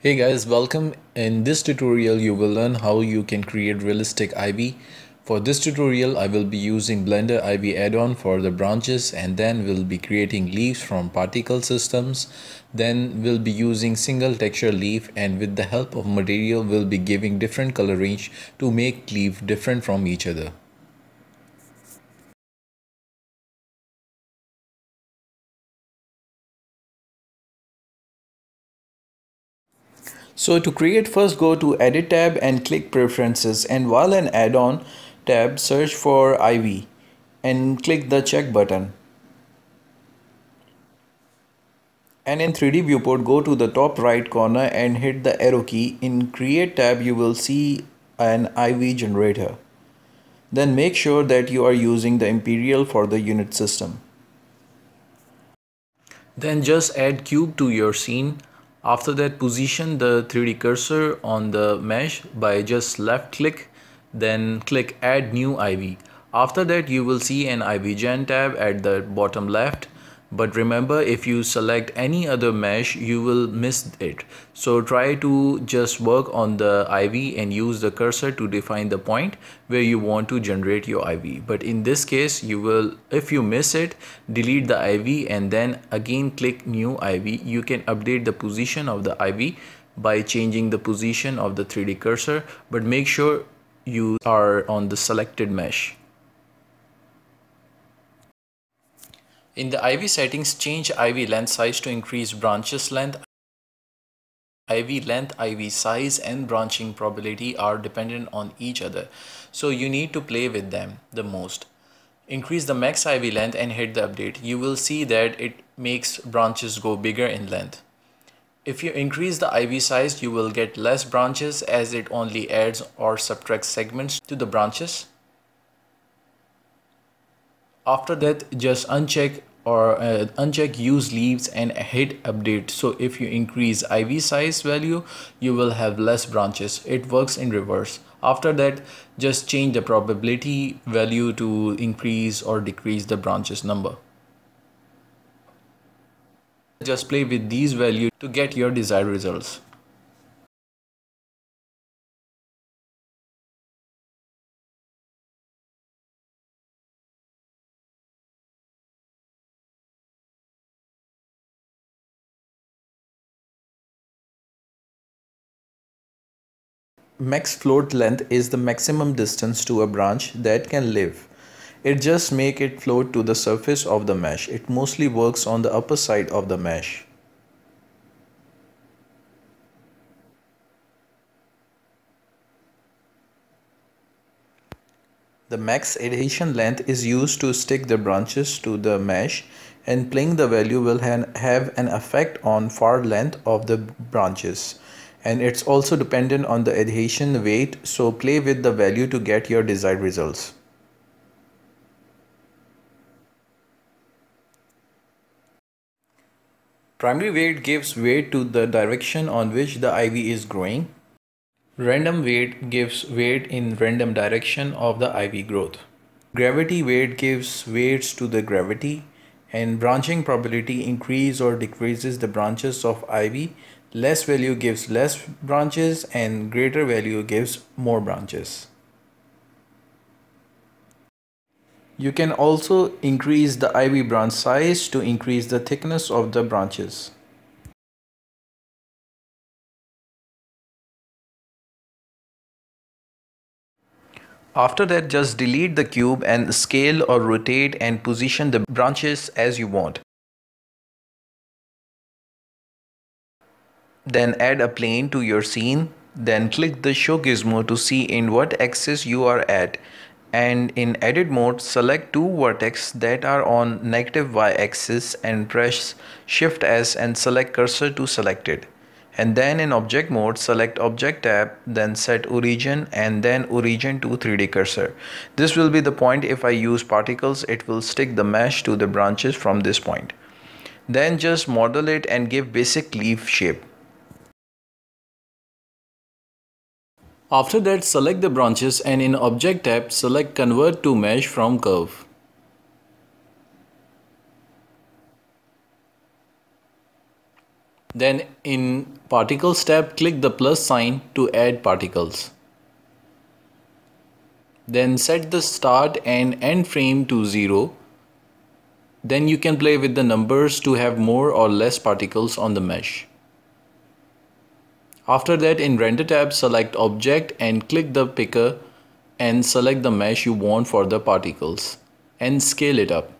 Hey guys, welcome. In this tutorial, you will learn how you can create realistic ivy. For this tutorial, I will be using Blender Ivy add-on for the branches and then we'll be creating leaves from particle systems. Then we'll be using single texture leaf and with the help of material, we'll be giving different color range to make leaf different from each other. So to create first go to edit tab and click preferences and while an add-on tab search for Ivy and click the check button. And in 3D viewport go to the top right corner and hit the arrow key. In create tab you will see an Ivy generator. Then make sure that you are using the Imperial for the unit system. Then just add cube to your scene after that position the 3D cursor on the mesh by just left click then click add new Ivy. After that you will see an Ivy Gen tab at the bottom left but remember if you select any other mesh you will miss it. So try to just work on the ivy and use the cursor to define the point where you want to generate your ivy but in this case you will if you miss it delete the ivy and then again click new Ivy you can update the position of the ivy by changing the position of the 3d cursor but make sure you are on the selected mesh In the Ivy settings, change Ivy length size to increase branches length. Ivy length, Ivy size and branching probability are dependent on each other. So you need to play with them the most. Increase the max Ivy length and hit the update. You will see that it makes branches go bigger in length. If you increase the Ivy size, you will get less branches as it only adds or subtracts segments to the branches. After that, just uncheck or uh, uncheck use leaves and hit update. So if you increase ivy size value you will have less branches. It works in reverse. After that just change the probability value to increase or decrease the branches number. Just play with these values to get your desired results Max float length is the maximum distance to a branch that can live. It just make it float to the surface of the mesh. It mostly works on the upper side of the mesh. The max adhesion length is used to stick the branches to the mesh and playing the value will have an effect on far length of the branches and it's also dependent on the adhesion weight so play with the value to get your desired results. Primary weight gives weight to the direction on which the ivy is growing. Random weight gives weight in random direction of the ivy growth. Gravity weight gives weights to the gravity and branching probability increase or decreases the branches of ivy less value gives less branches and greater value gives more branches. You can also increase the ivy branch size to increase the thickness of the branches. After that just delete the cube and scale or rotate and position the branches as you want. Then add a plane to your scene. Then click the show gizmo to see in what axis you are at. And in edit mode, select two vertex that are on negative y axis and press shift S and select cursor to selected. And then in object mode, select object tab, then set origin and then origin to 3D cursor. This will be the point if I use particles, it will stick the mesh to the branches from this point. Then just model it and give basic leaf shape. After that select the branches and in object tab select convert to mesh from curve. Then in particles tab, click the plus sign to add particles. Then set the start and end frame to 0. Then you can play with the numbers to have more or less particles on the mesh. After that in render tab select object and click the picker and select the mesh you want for the particles and scale it up.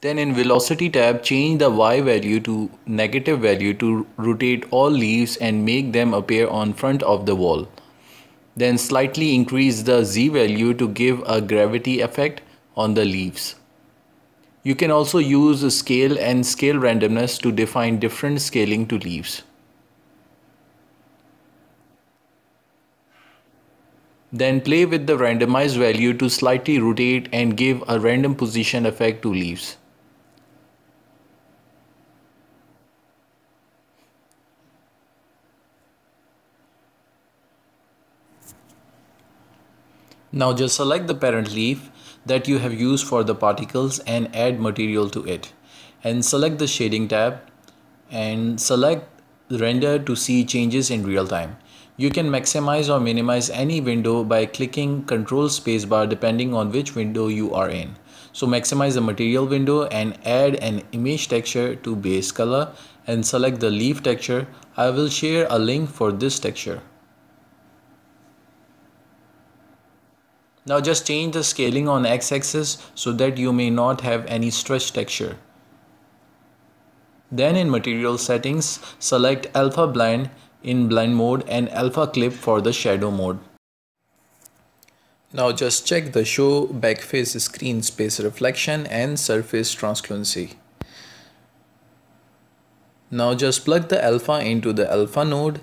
Then in velocity tab change the y value to negative value to rotate all leaves and make them appear on front of the wall. Then slightly increase the z value to give a gravity effect on the leaves. You can also use scale and scale randomness to define different scaling to leaves. Then play with the randomized value to slightly rotate and give a random position effect to leaves. Now just select the parent leaf that you have used for the particles and add material to it. And select the shading tab and select render to see changes in real time. You can maximize or minimize any window by clicking control spacebar depending on which window you are in. So maximize the material window and add an image texture to base color and select the leaf texture. I will share a link for this texture. Now just change the scaling on x-axis so that you may not have any stretch texture. Then in material settings, select alpha blend in blend mode and alpha clip for the shadow mode. Now just check the show backface screen space reflection and surface translucency. Now just plug the alpha into the alpha node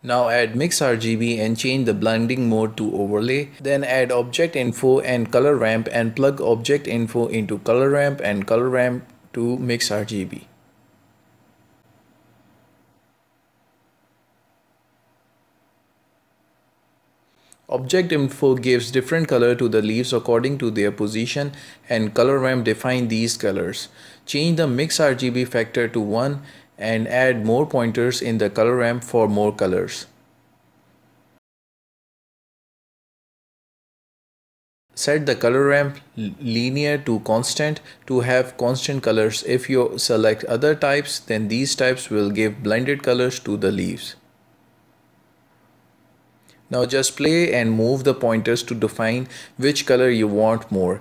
Now add mix RGB and change the blending mode to overlay. Then add object info and color ramp and plug object info into color ramp and color ramp to mix RGB. Object info gives different color to the leaves according to their position and color ramp define these colors. Change the mix RGB factor to 1 and add more pointers in the color ramp for more colors. Set the color ramp linear to constant to have constant colors. If you select other types, then these types will give blended colors to the leaves. Now just play and move the pointers to define which color you want more.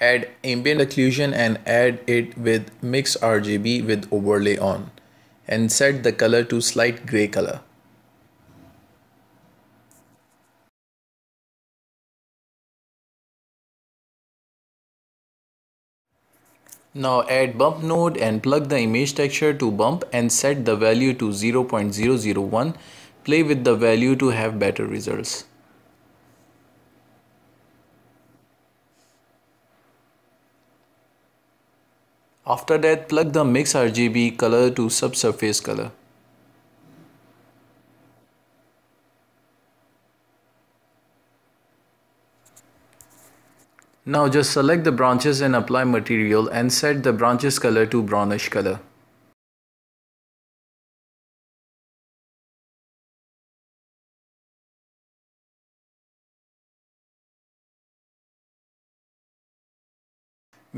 Add ambient occlusion and add it with mix RGB with overlay on and set the color to slight gray color. Now add bump node and plug the image texture to bump and set the value to 0.001. Play with the value to have better results. After that, plug the mix RGB color to subsurface color. Now just select the branches and apply material and set the branches color to brownish color.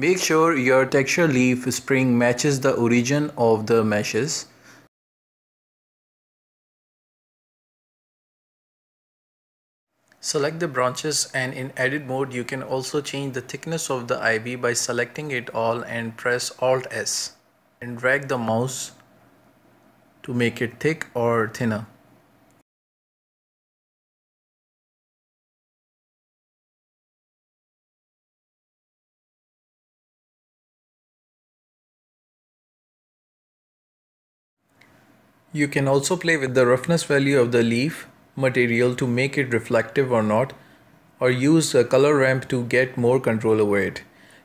Make sure your texture leaf spring matches the origin of the meshes. Select the branches and in edit mode you can also change the thickness of the ivy by selecting it all and press alt S and drag the mouse to make it thick or thinner. You can also play with the roughness value of the leaf material to make it reflective or not or use a color ramp to get more control over it.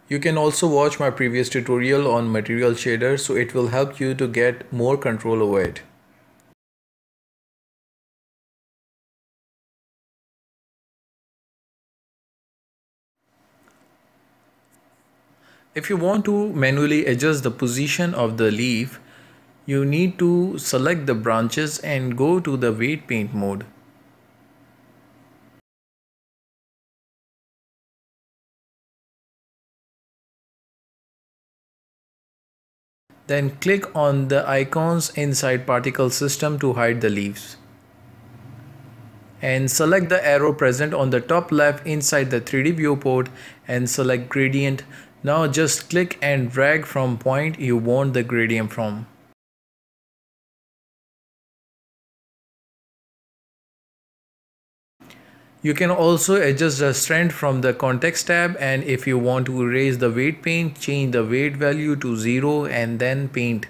You can also watch my previous tutorial on material shader so it will help you to get more control over it. If you want to manually adjust the position of the leaf, you need to select the branches and go to the weight paint mode. Then click on the icons inside particle system to hide the leaves. And select the arrow present on the top left inside the 3D viewport and select gradient now just click and drag from point you want the gradient from. You can also adjust the strength from the context tab and if you want to erase the weight paint, change the weight value to 0 and then paint.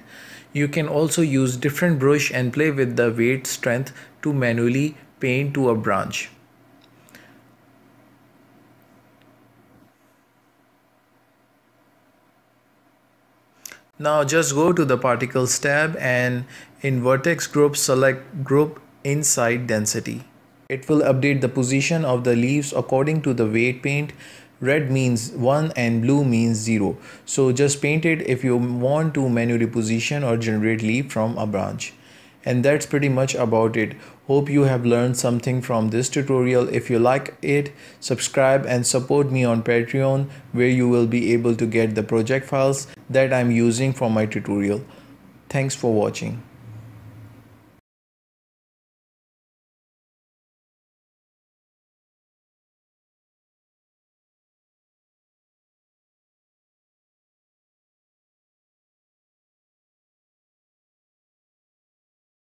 You can also use different brush and play with the weight strength to manually paint to a branch. Now just go to the particles tab and in vertex group select group inside density. It will update the position of the leaves according to the weight paint. Red means 1 and blue means 0. So just paint it if you want to manually position or generate leaf from a branch. And that's pretty much about it. Hope you have learned something from this tutorial. If you like it, subscribe and support me on Patreon where you will be able to get the project files that I'm using for my tutorial. Thanks for watching.